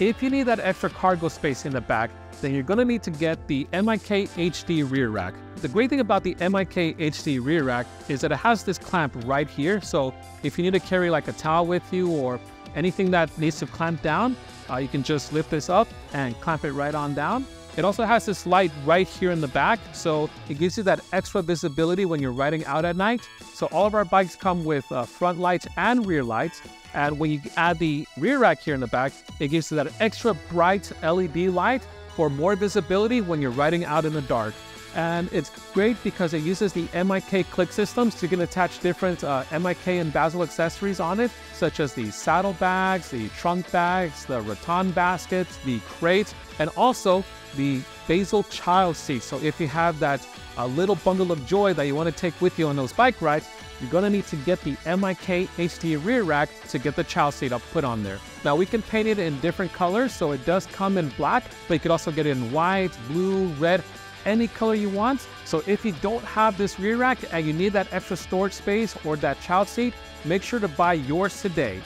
if you need that extra cargo space in the back, then you're gonna need to get the MIK HD rear rack. The great thing about the MIK HD rear rack is that it has this clamp right here. So if you need to carry like a towel with you or anything that needs to clamp down, uh, you can just lift this up and clamp it right on down. It also has this light right here in the back, so it gives you that extra visibility when you're riding out at night. So all of our bikes come with uh, front lights and rear lights. And when you add the rear rack here in the back, it gives you that extra bright LED light for more visibility when you're riding out in the dark. And it's great because it uses the MIK click systems. So you can attach different uh, MIK and Basil accessories on it, such as the saddle bags, the trunk bags, the rattan baskets, the crate, and also the Basil child seat. So if you have that uh, little bundle of joy that you want to take with you on those bike rides, you're going to need to get the MIK HD rear rack to get the child seat up put on there. Now we can paint it in different colors, so it does come in black, but you could also get it in white, blue, red, any color you want. So if you don't have this rear rack and you need that extra storage space or that child seat, make sure to buy yours today.